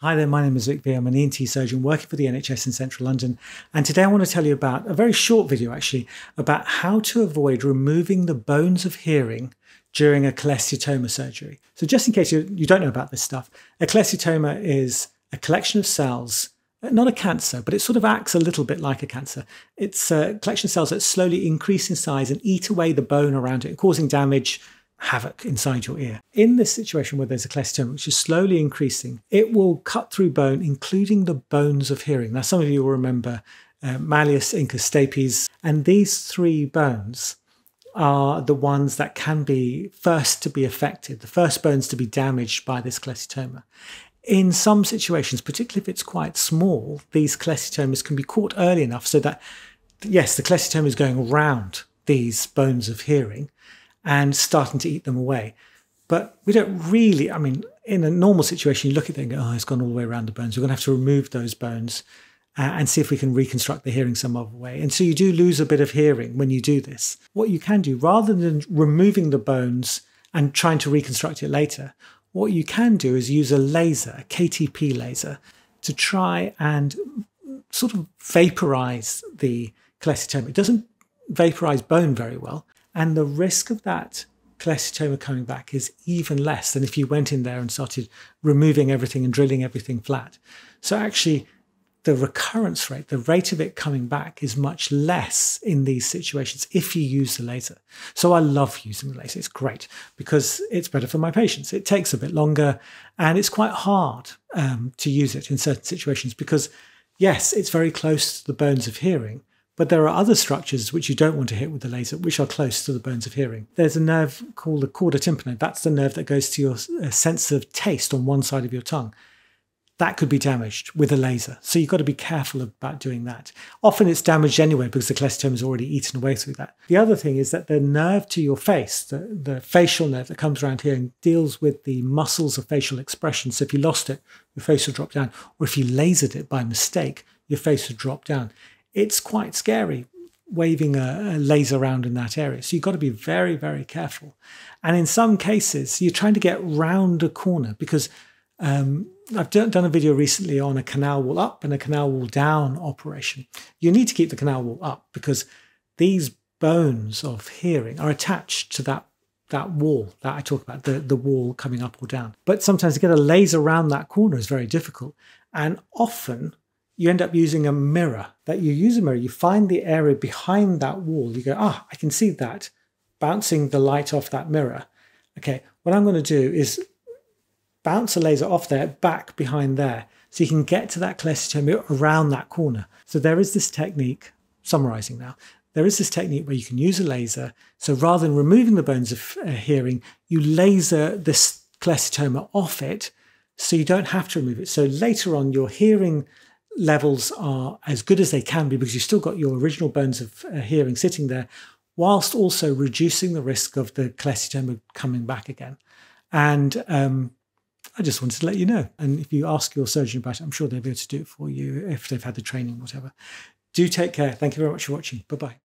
Hi there, my name is Vik Veer. I'm an ENT surgeon working for the NHS in central London. And today I want to tell you about a very short video actually about how to avoid removing the bones of hearing during a cholesteatoma surgery. So just in case you, you don't know about this stuff, a cholesteatoma is a collection of cells, uh, not a cancer, but it sort of acts a little bit like a cancer. It's a collection of cells that slowly increase in size and eat away the bone around it, causing damage havoc inside your ear. In this situation where there's a cholesteatoma, which is slowly increasing, it will cut through bone, including the bones of hearing. Now, some of you will remember uh, malleus, incus, stapes, and these three bones are the ones that can be first to be affected, the first bones to be damaged by this cholesteatoma. In some situations, particularly if it's quite small, these cholesteatomas can be caught early enough so that, yes, the cholesteatoma is going around these bones of hearing, and starting to eat them away. But we don't really, I mean, in a normal situation, you look at it and go, oh, it's gone all the way around the bones. We're going to have to remove those bones uh, and see if we can reconstruct the hearing some other way. And so you do lose a bit of hearing when you do this. What you can do, rather than removing the bones and trying to reconstruct it later, what you can do is use a laser, a KTP laser, to try and sort of vaporize the cholesteatoma. It doesn't vaporize bone very well, and the risk of that cholesteatoma coming back is even less than if you went in there and started removing everything and drilling everything flat. So actually, the recurrence rate, the rate of it coming back is much less in these situations if you use the laser. So I love using the laser. It's great because it's better for my patients. It takes a bit longer and it's quite hard um, to use it in certain situations because, yes, it's very close to the bones of hearing, but there are other structures which you don't want to hit with the laser, which are close to the bones of hearing. There's a nerve called the chorda tympani. That's the nerve that goes to your uh, sense of taste on one side of your tongue. That could be damaged with a laser. So you've got to be careful about doing that. Often it's damaged anyway because the cholesteatoma has already eaten away through that. The other thing is that the nerve to your face, the, the facial nerve that comes around here and deals with the muscles of facial expression. So if you lost it, your face would drop down. Or if you lasered it by mistake, your face would drop down it's quite scary waving a, a, laser around in that area. So you've got to be very, very careful. And in some cases, you're trying to get round a corner because um, I've done, done a video recently on a canal wall up and a canal wall down operation. You need to keep the canal wall up because these bones of hearing are attached to that that wall that I talk about, the, the wall coming up or down. But sometimes to get a laser around that corner is very difficult. And often you end up using a mirror. That you use a mirror, you find the area behind that wall. You go, ah, I can see that, bouncing the light off that mirror. Okay, what I'm going to do is bounce a laser off there, back behind there, so you can get to that cholesteatoma around that corner. So there is this technique, summarizing now, there is this technique where you can use a laser. So rather than removing the bones of uh, hearing, you laser this cholesteatoma off it so you don't have to remove it. So later on, your hearing levels are as good as they can be because you've still got your original bones of uh, hearing sitting there, whilst also reducing the risk of the cholesteatoma coming back again. And um, I just wanted to let you know. And if you ask your surgeon about it, I'm sure they'll be able to do it for you if they've had the training, whatever. Do take care. Thank you very much for watching. Bye bye.